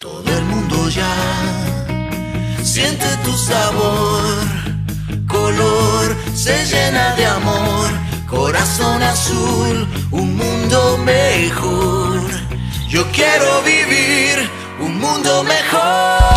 Todo el mundo ya siente tu sabor, color se llena de amor, corazón azul, un mundo mejor. Yo quiero vivir un mundo mejor.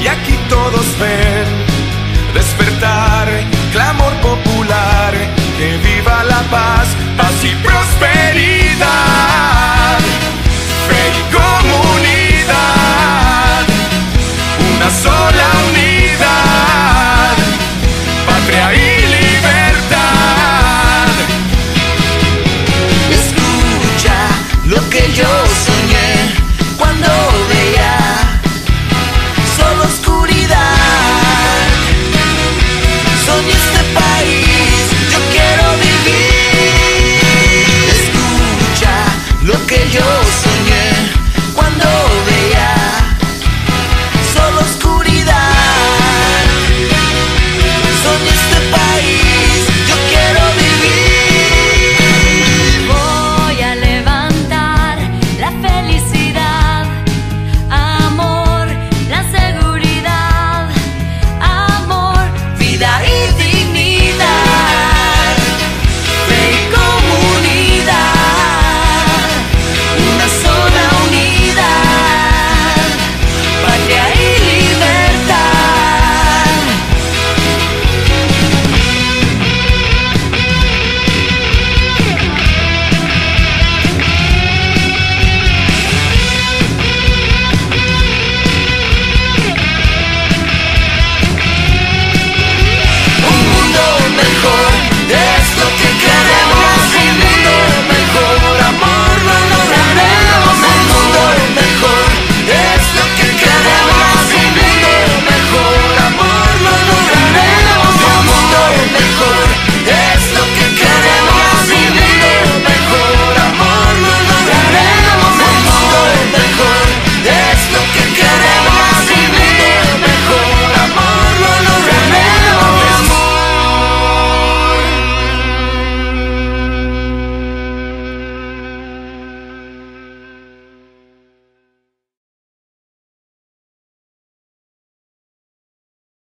y aquí todos ven despertar.